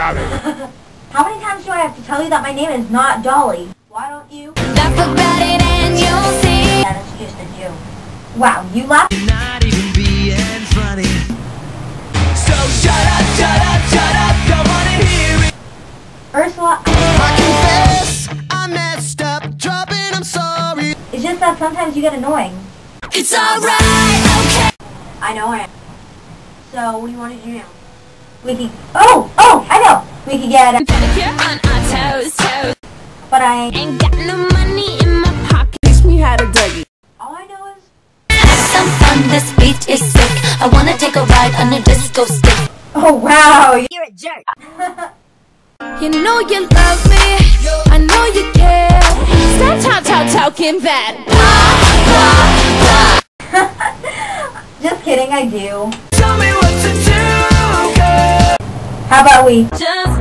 Dolly. How many times do I have to tell you that my name is not Dolly? Why don't you? Laugh about it and you'll see. That is just a Jew. Wow, you laugh? not even being funny. So shut up, shut up, shut up, don't wanna hear it. Ursula, I confess, I messed up, dropping, I'm sorry. it's just that sometimes you get annoying. It's alright, okay. I know I am. So, what do you want to do now? We could... Oh! I know! We could get... Pedicure on our toes, toes. But I... Ain't got no money in my pocket. Teach me how to Dougie. All I know is... Have some fun, this beat is sick. I wanna take a ride on a disco stick. Oh, wow! You're a jerk. You know you love me, I know you care. Stop talk, talk, talking bad. Just kidding, I do. Tell me what to do, girl. How about we... Just